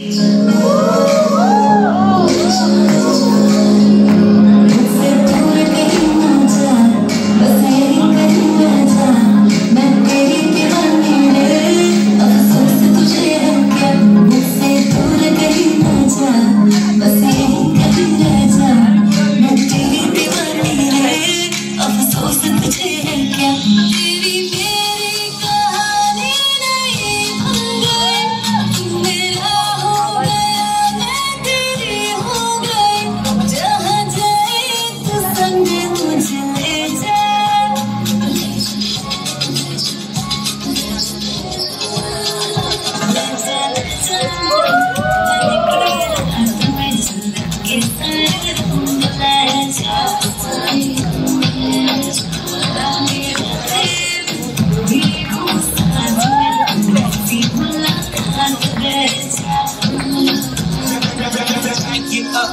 Get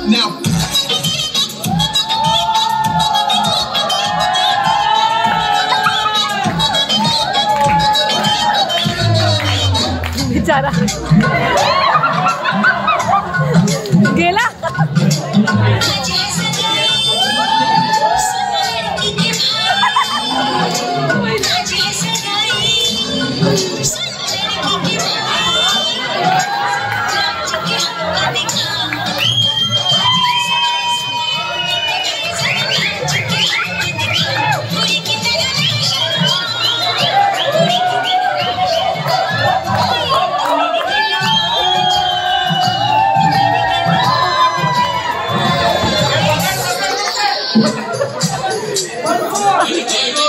now. बिचारा गेला Happy birthday.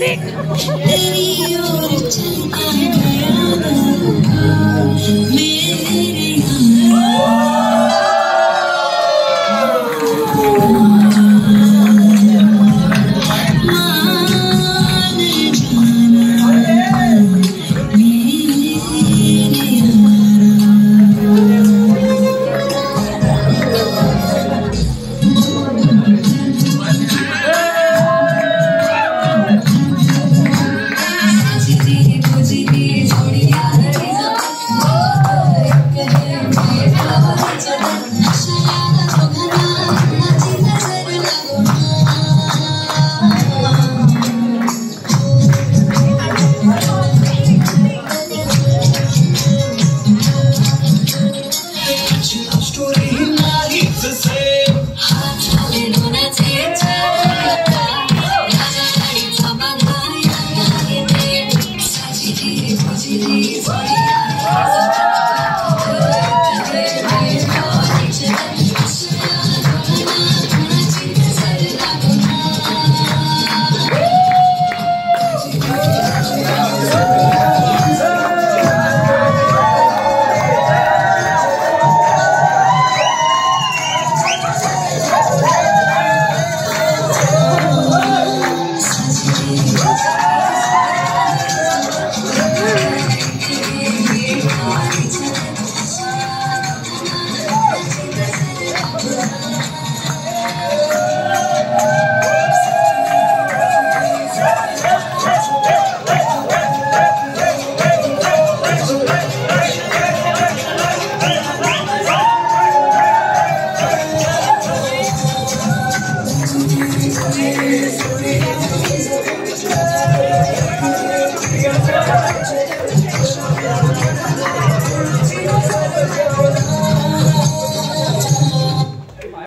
big.